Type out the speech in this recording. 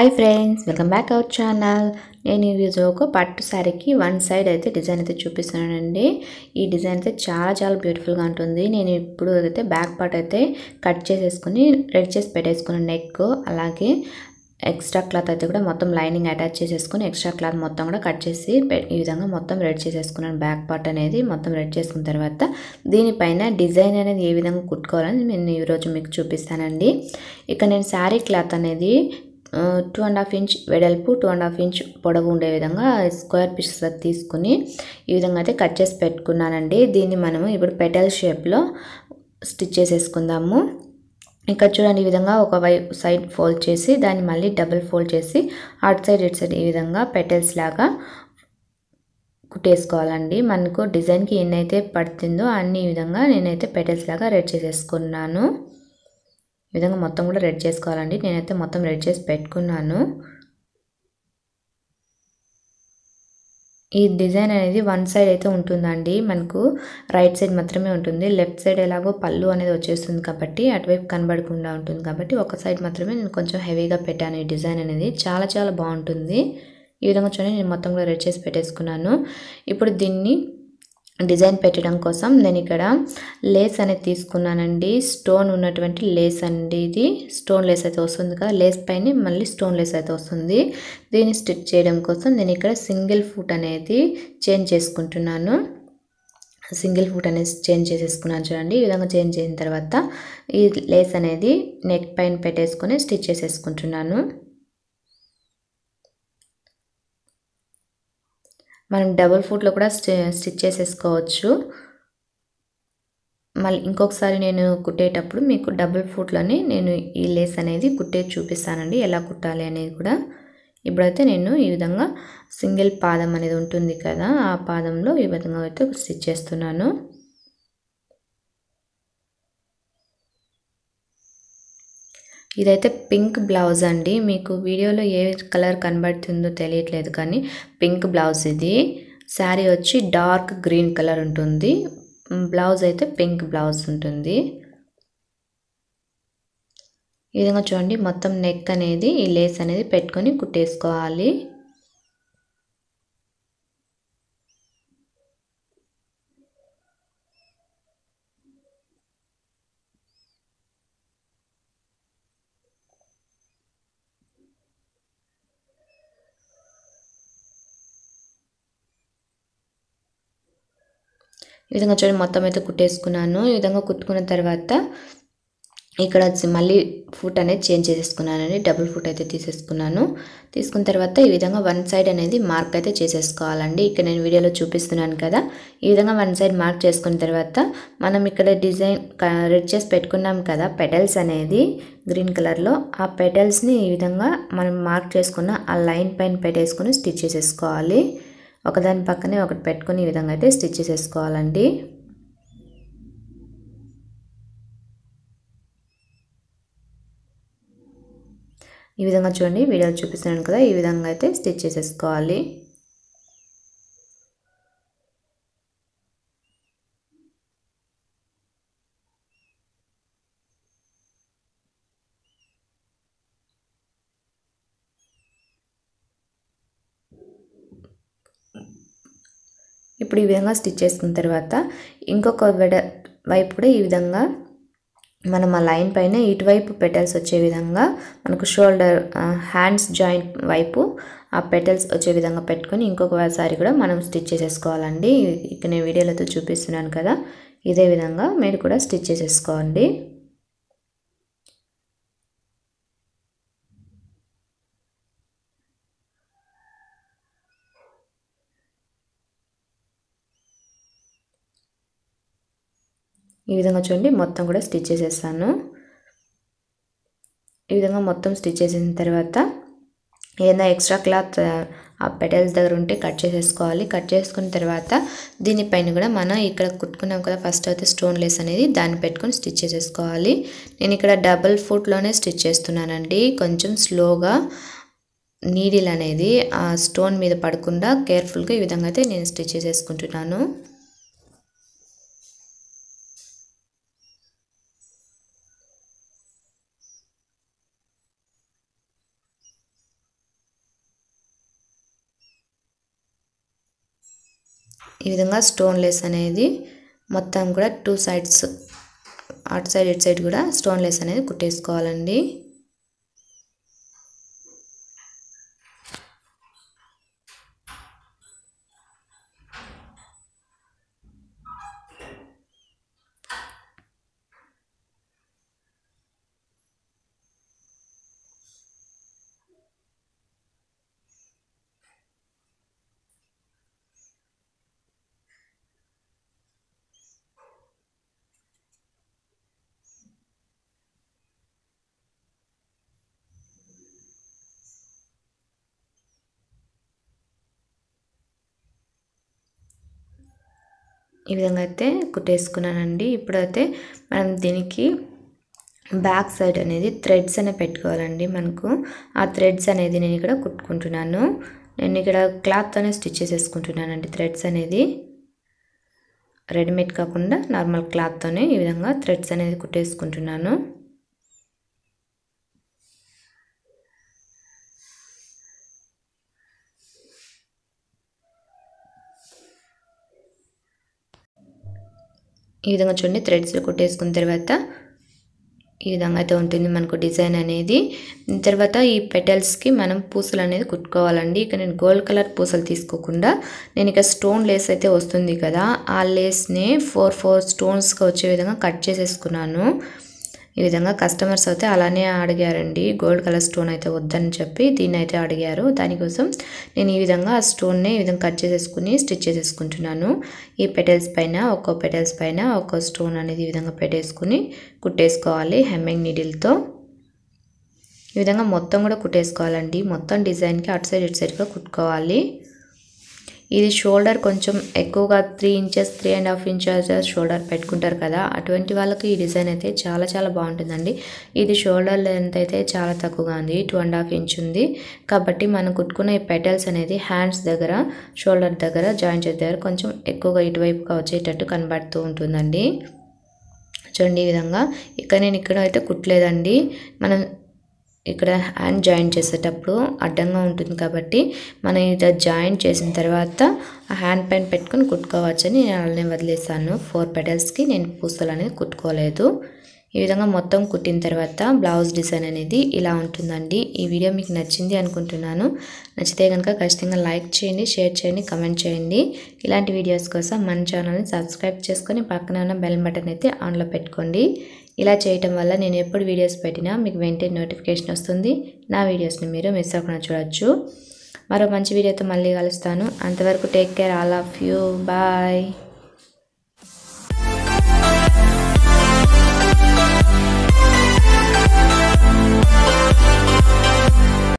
Hi friends welcome back our channel నేను ఈ రోజు ఒక పట్టు శారీకి వన్ సైడ్ అయితే డిజైన్ అయితే చూపిస్తున్నానండి. ఈ డిజైన్ అయితే చాలా చాలా బ్యూటిఫుల్గా ఉంటుంది. నేను ఇప్పుడు అయితే బ్యాక్ పార్ట్ అయితే కట్ చేసేసుకుని రెడీ చేసి పెట్టేసుకున్నాను నెక్ అలాగే ఎక్స్ట్రా క్లాత్ అయితే కూడా మొత్తం లైనింగ్ అటాచ్ చేసేసుకుని ఎక్స్ట్రా క్లాత్ మొత్తం కూడా కట్ చేసి పె- ఈ విధంగా మొత్తం రెడీ చేసేసుకున్నాను బ్యాక్ పార్ట్ అనేది. మొత్తం రెడీ చేసుకున్న తర్వాత దీనిపైన డిజైన్ అనేది ఏ విధంగా కుట్టుకోవాలని నేను ఈరోజు మీకు చూపిస్తానండి. ఇక నేను శారీ క్లాత్ అనేది టూ అండ్ హాఫ్ ఇంచ్ వెడల్పు టూ అండ్ హాఫ్ ఇంచ్ పొడవు ఉండే విధంగా స్క్వేర్ పీసెస్ తీసుకుని ఈ విధంగా అయితే కట్ చేసి పెట్టుకున్నానండి. దీన్ని మనము ఇప్పుడు పెటల్ షేప్లో స్టిచ్ చేసేసుకుందాము. ఇక్కడ చూడండి ఈ విధంగా ఒక వై సైడ్ ఫోల్డ్ చేసి దాన్ని మళ్ళీ డబుల్ ఫోల్డ్ చేసి అటు సైడ్ ఇటు సైడ్ ఈ విధంగా పెటల్స్ లాగా కుట్టేసుకోవాలండి. మనకు డిజైన్కి ఎన్నైతే పడుతుందో అన్ని ఈ విధంగా నేనైతే పెటల్స్ లాగా రెడీ చేసేసుకున్నాను. ఈ విధంగా మొత్తం కూడా రెడ్ చేసుకోవాలండి. నేనైతే మొత్తం రెడ్ చేసి పెట్టుకున్నాను. ఈ డిజైన్ అనేది వన్ సైడ్ అయితే ఉంటుందండి. మనకు రైట్ సైడ్ మాత్రమే ఉంటుంది. లెఫ్ట్ సైడ్ ఎలాగో పళ్ళు అనేది వచ్చేస్తుంది కాబట్టి అటువైపు కనబడకుండా ఉంటుంది కాబట్టి ఒక సైడ్ మాత్రమే నేను కొంచెం హెవీగా పెట్టాను ఈ డిజైన్ అనేది. చాలా చాలా బాగుంటుంది. ఈ విధంగా చూడండి నేను మొత్తం కూడా రెడ్ చేసి పెట్టేసుకున్నాను. ఇప్పుడు దీన్ని డిజైన్ పెట్టడం కోసం నేను ఇక్కడ లేస్ అనేది తీసుకున్నానండి. స్టోన్ ఉన్నటువంటి లేస్ అండి ఇది. స్టోన్ లేస్ అయితే వస్తుంది కదా. లేస్ పైన మళ్ళీ స్టోన్ లేస్ అయితే వస్తుంది. దీన్ని స్టిచ్ చేయడం కోసం నేను ఇక్కడ సింగిల్ ఫుట్ అనేది చేంజ్ చేసుకుంటున్నాను. సింగిల్ ఫుట్ అనేది చేంజ్ చేసేసుకున్నాను చూడండి. ఈ విధంగా చేంజ్ చేసిన తర్వాత ఈ లేస్ అనేది నెక్ పైన పెట్టేసుకొని స్టిచ్ చేసేసుకుంటున్నాను. మనం డబుల్ ఫుట్లో కూడా స్టి స్టిచ్ చేసేసుకోవచ్చు. మళ్ళీ ఇంకొకసారి నేను కుట్టేటప్పుడు మీకు డబుల్ ఫుట్లోనే నేను ఈ లేస్ అనేది కుట్టే చూపిస్తానండి ఎలా కుట్టాలి అనేది కూడా. ఇప్పుడైతే నేను ఈ విధంగా సింగిల్ పాదం అనేది ఉంటుంది కదా ఆ పాదంలో ఈ విధంగా అయితే స్టిచ్ చేస్తున్నాను. ఇదైతే పింక్ బ్లౌజ్ అండి. మీకు వీడియోలో ఏ కలర్ కనబడుతుందో తెలియట్లేదు కానీ పింక్ బ్లౌజ్ ఇది. శారీ వచ్చి డార్క్ గ్రీన్ కలర్ ఉంటుంది. బ్లౌజ్ అయితే పింక్ బ్లౌజ్ ఉంటుంది. ఈ విధంగా చూడండి మొత్తం నెక్ అనేది ఈ లేస్ అనేది పెట్టుకొని కుట్టేసుకోవాలి. ఈ విధంగా చూడండి మొత్తం అయితే కుట్టేసుకున్నాను. ఈ విధంగా కుట్టుకున్న తర్వాత ఇక్కడ మళ్ళీ ఫుట్ అనేది చేంజ్ చేసేసుకున్నానండి. డబుల్ ఫుట్ అయితే తీసేసుకున్నాను. తీసుకున్న తర్వాత ఈ విధంగా వన్ సైడ్ అనేది మార్క్ అయితే చేసేసుకోవాలండి. ఇక్కడ నేను వీడియోలో చూపిస్తున్నాను కదా. ఈ విధంగా వన్ సైడ్ మార్క్ చేసుకున్న తర్వాత మనం ఇక్కడ డిజైన్ రెడ్ చేసి పెట్టుకున్నాం కదా పెటల్స్ అనేది గ్రీన్ కలర్లో. ఆ పెటల్స్ని ఈ విధంగా మనం మార్క్ చేసుకున్న ఆ లైన్ పైన పెట్టేసుకొని స్టిచ్ చేసేసుకోవాలి. ఒకదాని పక్కనే ఒకటి పెట్టుకుని ఈ విధంగా అయితే స్టిచ్ చేసేసుకోవాలండి. ఈ విధంగా చూడండి వీడియోలు చూపిస్తున్నాను కదా ఈ విధంగా అయితే స్టిచ్ చేసేసుకోవాలి. ఇప్పుడు ఈ విధంగా స్టిచ్ చేసుకున్న తర్వాత ఇంకొక వెడ వైపు కూడా ఈ విధంగా మనం ఆ లైన్ పైన ఇటువైపు పెటల్స్ వచ్చే విధంగా మనకు షోల్డర్ హ్యాండ్స్ జాయింట్ వైపు ఆ పెటల్స్ వచ్చే విధంగా పెట్టుకొని ఇంకొకసారి కూడా మనం స్టిచ్ చేసేసుకోవాలండి. ఇక నేను వీడియోలతో చూపిస్తున్నాను కదా. ఇదే విధంగా మీరు కూడా స్టిచ్ చేసేసుకోండి. ఈ విధంగా చూడండి మొత్తం కూడా స్టిచ్ చేసేస్తాను ఈ విధంగా మొత్తం స్టిచ్ చేసిన తర్వాత ఏదైనా ఎక్స్ట్రా క్లాత్ ఆ పెటల్స్ దగ్గర ఉంటే కట్ చేసేసుకోవాలి. కట్ చేసుకున్న తర్వాత దీనిపైన కూడా మనం ఇక్కడ కుట్టుకున్నాం కదా ఫస్ట్ అయితే స్టోన్ లెస్ అనేది దాన్ని పెట్టుకొని స్టిచ్ చేసేసుకోవాలి. నేను ఇక్కడ డబల్ ఫుట్లోనే స్టిచ్ చేస్తున్నానండి. కొంచెం స్లోగా నీడిల్ అనేది ఆ స్టోన్ మీద పడకుండా కేర్ఫుల్గా ఈ విధంగా అయితే నేను స్టిచ్ చేసేసుకుంటున్నాను. ఈ విధంగా స్టోన్ లెస్ అనేది మొత్తం కూడా టూ సైడ్స్ అటు సైడ్ ఇటు సైడ్ కూడా స్టోన్ లెస్ అనేది కుట్టేసుకోవాలండి. ఈ విధంగా అయితే కుట్టేసుకున్నానండి. ఇప్పుడైతే మనం దీనికి బ్యాక్ సైడ్ అనేది థ్రెడ్స్ అనేవి పెట్టుకోవాలండి మనకు. ఆ థ్రెడ్స్ అనేది నేను ఇక్కడ కుట్టుకుంటున్నాను. నేను ఇక్కడ క్లాత్తోనే స్టిచ్ చేసేసుకుంటున్నానండి థ్రెడ్స్ అనేది. రెడీమేడ్ కాకుండా నార్మల్ క్లాత్తోనే ఈ విధంగా థ్రెడ్స్ అనేది కుట్టేసుకుంటున్నాను. ఈ విధంగా చూడండి థ్రెడ్స్లో కుట్టేసుకున్న తర్వాత ఈ విధంగా అయితే ఉంటుంది మనకు డిజైన్ అనేది. తర్వాత ఈ పెటల్స్కి మనం పూసలు అనేది కుట్టుకోవాలండి. ఇక నేను గోల్డ్ కలర్ పూసలు తీసుకోకుండా నేను ఇక స్టోన్ లేస్ అయితే వస్తుంది కదా ఆ లేస్ని ఫోర్ ఫోర్ స్టోన్స్గా వచ్చే విధంగా కట్ చేసేసుకున్నాను. ఈ విధంగా కస్టమర్స్ అయితే అలానే అడిగారండి. గోల్డ్ కలర్ స్టోన్ అయితే వద్దని చెప్పి దీన్ని అయితే అడిగారు. దానికోసం నేను ఈ విధంగా ఆ స్టోన్ని ఈ విధంగా కట్ చేసేసుకుని స్టిచ్ చేసేసుకుంటున్నాను. ఈ పెటల్స్ పైన ఒక్కో పెటల్స్ పైన ఒక్కో స్టోన్ అనేది ఈ విధంగా పెట్టేసుకుని కుట్టేసుకోవాలి హెమ్మింగ్ నీడిల్తో ఈ విధంగా మొత్తం కూడా కుట్టేసుకోవాలండి. మొత్తం డిజైన్కి అటు సైడ్ ఇటు సైడ్గా కుట్టుకోవాలి. ఇది షోల్డర్ కొంచెం ఎక్కువగా three inches three and half inches shoulder పెట్టుకుంటారు కదా. అటువంటి వాళ్ళకి ఈ డిజైన్ అయితే చాలా చాలా బాగుంటుందండి. ఇది షోల్డర్ లెంత్ అయితే చాలా తక్కువగా ఉంది. టూ అండ్ హాఫ్ ఇంచ్ ఉంది. కాబట్టి మనం కుట్టుకున్న ఈ పెటల్స్ అనేది హ్యాండ్స్ దగ్గర షోల్డర్ దగ్గర జాయింట్ దగ్గర కొంచెం ఎక్కువగా ఇటువైపుగా వచ్చేటట్టు కనబడుతూ ఉంటుందండి. చూడండి ఈ విధంగా. ఇక్కడ నేను ఇక్కడ అయితే కుట్టలేదండి. మనం ఇక్కడ హ్యాండ్ జాయిన్ చేసేటప్పుడు అడ్డంగా ఉంటుంది కాబట్టి మనం ఇలా జాయిన్ చేసిన తర్వాత ఆ హ్యాండ్ పైన పెట్టుకొని కుట్టుకోవచ్చని నేను అలానే వదిలేసాను ఫోర్ పెటల్స్కి నేను పూసలు అనేది కుట్టుకోలేదు. ఈ విధంగా మొత్తం కుట్టిన తర్వాత బ్లౌజ్ డిజైన్ అనేది ఇలా ఉంటుందండి. ఈ వీడియో మీకు నచ్చింది అనుకుంటున్నాను. నచ్చితే కనుక ఖచ్చితంగా లైక్ చేయండి షేర్ చేయండి కమెంట్ చేయండి. ఇలాంటి వీడియోస్ కోసం మన ఛానల్ని సబ్స్క్రైబ్ చేసుకొని పక్కన ఉన్న బెల్ బటన్ అయితే ఆన్లో పెట్టుకోండి. ఇలా చేయటం వల్ల నేను ఎప్పుడు వీడియోస్ పెట్టినా మీకు వెంటనే నోటిఫికేషన్ వస్తుంది. నా వీడియోస్ని మీరు మిస్ అవ్వకుండా చూడొచ్చు. మరో మంచి వీడియోతో మళ్ళీ కలుస్తాను. అంతవరకు take care all of you. Bye.